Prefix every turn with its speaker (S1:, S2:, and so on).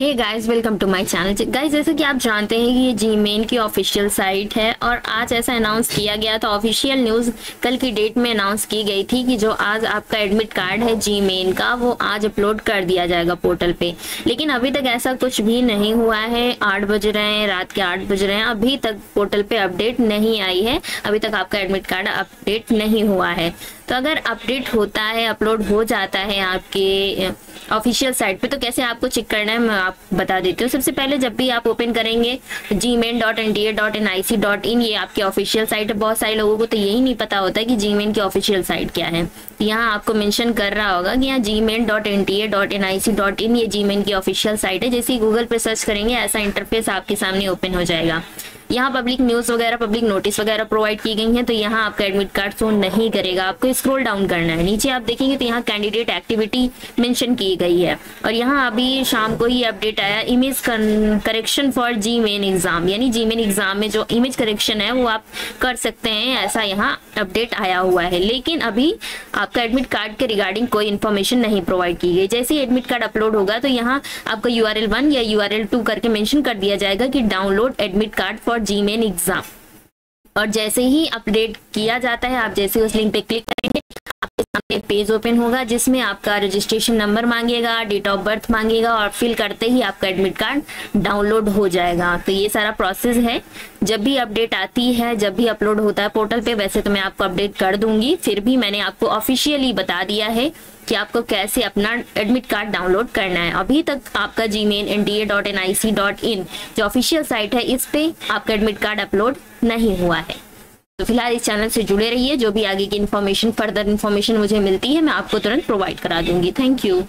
S1: Hey guys welcome to my channel guys जैसे कि आप जानते हैं कि ये जी मेन की ऑफिशियल साइट है और आज ऐसा अनाउंस किया गया था ऑफिशियल न्यूज़ कल की डेट में अनाउंस की गई थी कि जो आज आपका एडमिट कार्ड है जी मेन का, वो आज अपलोड कर दिया जाएगा पोर्टल पे। लेकिन अभी तक ऐसा कुछ भी नहीं हुआ है। आठ बज रहे हैं, रात के आठ बज रहे हैं। अभी तक पोर्टल पे अपडेट नहीं आई है। अभी तक आपका एडमिट कार्ड अपडेट नहीं हुआ है। तो अगर अपडेट होता है अपलोड हो जाता है आपके ऑफिशियल साइट पे तो कैसे आपको चेक करना है? आप बता देते हो। सबसे पहले जब भी आप ओपन करेंगे JEE main dot N T A dot N I C dot in ये आपकी ऑफिशियल साइट है। बहुत सारे लोगों को तो यही नहीं पता होता कि जी मेन की ऑफिशियल साइट क्या है। यहाँ आपको मेंशन कर रहा होगा कि यहाँ JEE main dot N T A dot N I C dot in ये जी मेन की ऑफिशियल साइट है। जैसे ही गूगल पर सर्च करेंगे, ऐसा इंटरफेस आपके सामने ओपन हो जाएगा। यहाँ पब्लिक न्यूज़ वगैरह पब्लिक नोटिस वगैरह प्रोवाइड की गई है तो यहाँ आपका एडमिट कार्ड शो नहीं करेगा। आपको स्क्रॉल डाउन करना है। नीचे आप देखेंगे तो यहाँ कैंडिडेट एक्टिविटी मेंशन की गई है। और यहाँ अभी शाम को ही अपडेट आया image correction for JEE main exam यानी जी मेन एग्ज़ाम में जो इमेज करेक्शन है, वो आप कर सकते हैं, ऐसा यहाँ अपडेट आया हुआ है। लेकिन अभी आपका एडमिट कार्ड के रिगार्डिंग कोई इन्फॉर्मेशन नहीं प्रोवाइड की गई। जैसे ही एडमिट कार्ड अपलोड होगा तो यहाँ आपका यू आर या यू आर करके मेंशन कर दिया जाएगा कि download admit card for JEE exam और जैसे ही अपडेट किया जाता है, आप जैसे उस लिंक पे क्लिक करेंगे सामने पेज ओपन होगा, जिसमें आपका रजिस्ट्रेशन नंबर मांगेगा डेट ऑफ़ बर्थ मांगेगा और फिल करते ही आपका एडमिट कार्ड डाउनलोड हो जाएगा। तो ये सारा प्रोसेस है। जब भी अपडेट आती है, जब भी अपलोड होता है पोर्टल पे, वैसे तो मैं आपको अपडेट कर दूँगी। फिर भी मैंने आपको ऑफिशियली बता दिया है कि आपको कैसे अपना एडमिट कार्ड डाउनलोड करना है। अभी तक आपका JEE main N D A dot N I C dot in जो ऑफिशियल साइट है, इस पे आपका एडमिट कार्ड अपलोड नहीं हुआ है। तो फ़िलहाल इस चैनल से जुड़े रहिए, जो भी आगे की इन्फॉर्मेशन फर्दर इन्फॉर्मेशन मुझे मिलती है, मैं आपको तुरंत प्रोवाइड करा दूँगी। Thank you